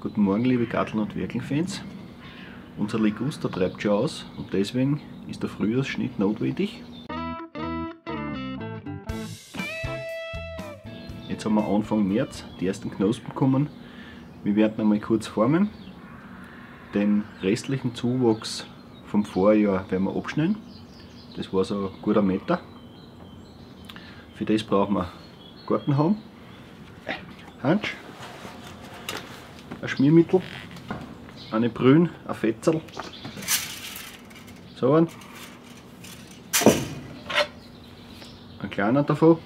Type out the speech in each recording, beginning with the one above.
Guten Morgen liebe Garteln- und Werkelfans. Unser Liguster treibt schon aus und deswegen ist der Frühjahrsschnitt notwendig. Jetzt haben wir Anfang März, die ersten Knospen kommen. Wir werden einmal kurz formen. Den restlichen Zuwachs vom Vorjahr werden wir abschneiden. Das war so ein guter Meter. Für das brauchen wir Gartenhaum, Hansch, ein Schmiermittel, eine Brühen, ein Fetzel, so ein, ein kleiner davon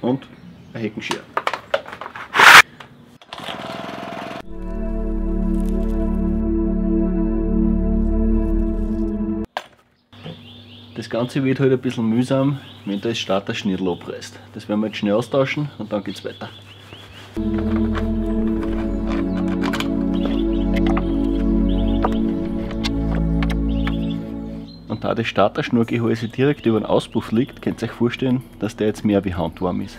und ein Heckenschere. Das Ganze wird halt ein bisschen mühsam, wenn der Starter Schnittel abreißt. Das werden wir jetzt schnell austauschen und dann geht es weiter. Und da das Starterschnurgehäuse direkt über den Auspuff liegt, könnt ihr euch vorstellen, dass der jetzt mehr wie handwarm ist.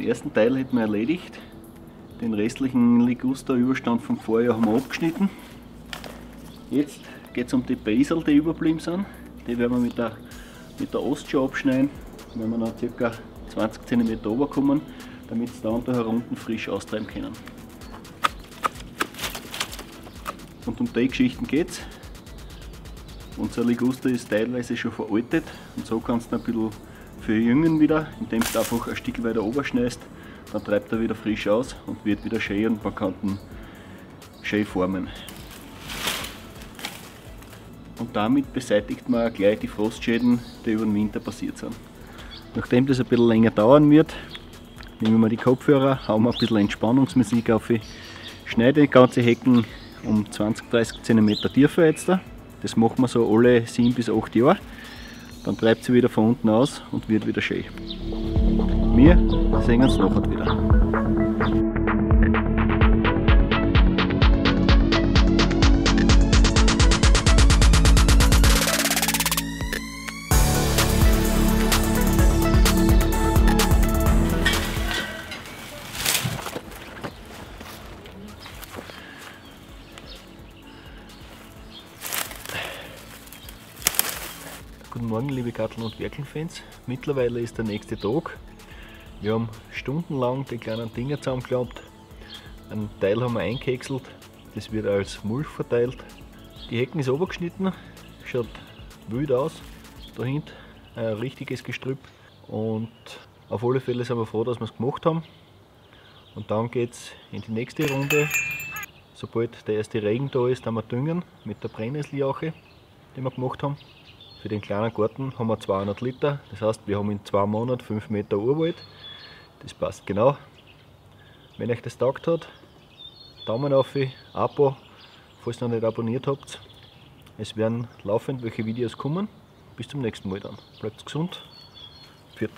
Den ersten Teil hätten wir erledigt. Den restlichen Liguster-Überstand vom Vorjahr haben wir abgeschnitten. Jetzt geht es um die Basel, die überblieben sind. Die werden wir mit der, mit der Ost schon abschneiden, wenn wir noch ca. 20 cm runterkommen, damit sie da und da herunten frisch austreiben können. Und um die Geschichten geht es. Unser Liguster ist teilweise schon veraltet und so kannst du ein bisschen verjüngen wieder, indem du einfach ein Stück weiter oberschneidest. Dann treibt er wieder frisch aus und wird wieder schön und man kann ihn schön formen. Und damit beseitigt man gleich die Frostschäden, die über den Winter passiert sind. Nachdem das ein bisschen länger dauern wird, nehmen wir die Kopfhörer, hauen wir ein bisschen Entspannungsmusik auf, schneide die ganze Hecken um 20-30 cm tiefer jetzt. Das machen wir so alle 7 bis 8 Jahre. Dann treibt sie wieder von unten aus und wird wieder schön. Wir sehen uns nachher wieder. Guten Morgen liebe Garteln- und Werkelfans. Mittlerweile ist der nächste Tag. Wir haben stundenlang die kleinen Dinger zusammengeklappt. Einen Teil haben wir eingehäckselt. Das wird als Mulch verteilt. Die Hecken ist obergeschnitten. Schaut wild aus. Da hinten ein richtiges Gestrüpp. Und auf alle Fälle sind wir froh, dass wir es gemacht haben. Und dann geht es in die nächste Runde. Sobald der erste Regen da ist, dann wir düngen mit der Brennnesseljauche, die wir gemacht haben. Für den kleinen Garten haben wir 200 Liter, das heißt wir haben in zwei Monaten 5 Meter Urwald. Das passt genau. Wenn euch das taugt hat, Daumen auf, Abo, falls ihr noch nicht abonniert habt. Es werden laufend welche Videos kommen. Bis zum nächsten Mal dann. Bleibt gesund. Viert.